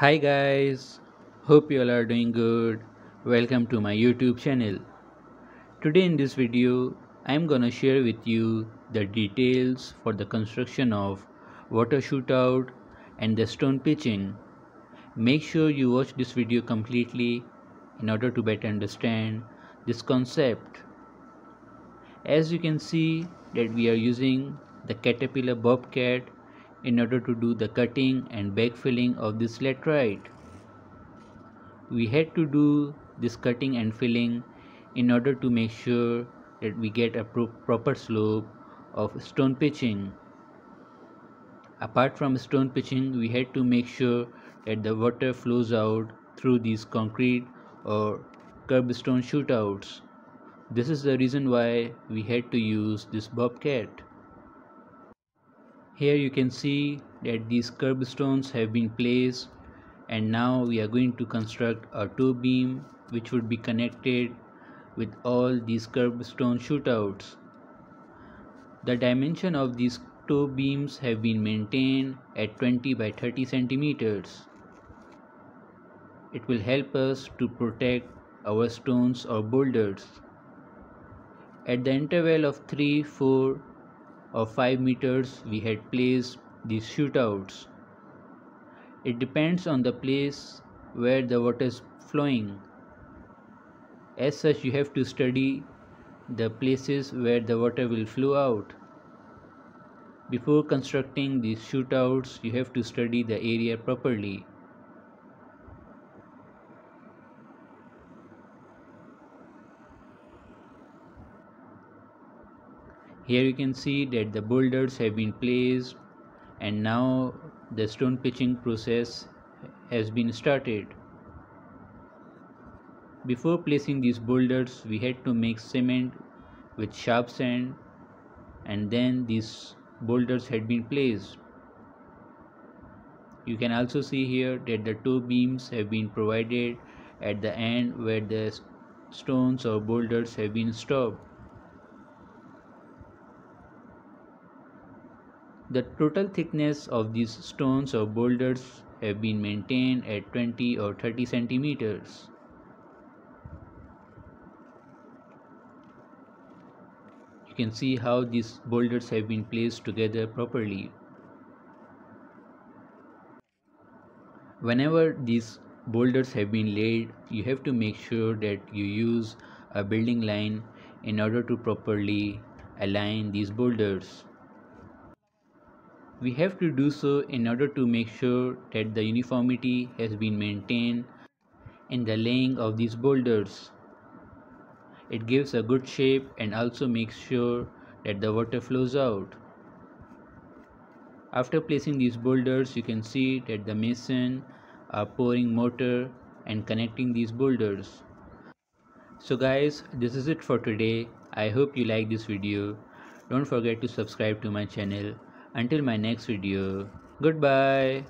Hi guys, hope you all are doing good. Welcome to my YouTube channel. Today in this video, I am gonna share with you the details for the construction of water shootout and the stone pitching. Make sure you watch this video completely in order to better understand this concept. As you can see that we are using the Caterpillar Bobcat in order to do the cutting and backfilling of this laterite. We had to do this cutting and filling in order to make sure that we get a pro proper slope of stone pitching. Apart from stone pitching, we had to make sure that the water flows out through these concrete or curbstone shootouts. This is the reason why we had to use this bobcat. Here you can see that these curbstones have been placed and now we are going to construct a toe beam which would be connected with all these curbstone shootouts. The dimension of these toe beams have been maintained at 20 by 30 centimeters. It will help us to protect our stones or boulders. At the interval of 3, 4 of 5 meters we had placed the shootouts. It depends on the place where the water is flowing. As such you have to study the places where the water will flow out. Before constructing these shootouts you have to study the area properly. Here you can see that the boulders have been placed and now the stone pitching process has been started. Before placing these boulders we had to make cement with sharp sand and then these boulders had been placed. You can also see here that the toe beams have been provided at the end where the stones or boulders have been stopped. The total thickness of these stones or boulders have been maintained at 20 or 30 centimeters. You can see how these boulders have been placed together properly. Whenever these boulders have been laid, you have to make sure that you use a building line in order to properly align these boulders. We have to do so in order to make sure that the uniformity has been maintained in the laying of these boulders. It gives a good shape and also makes sure that the water flows out. After placing these boulders, you can see that the mason are pouring mortar and connecting these boulders. So guys, this is it for today. I hope you like this video. Don't forget to subscribe to my channel until my next video, goodbye.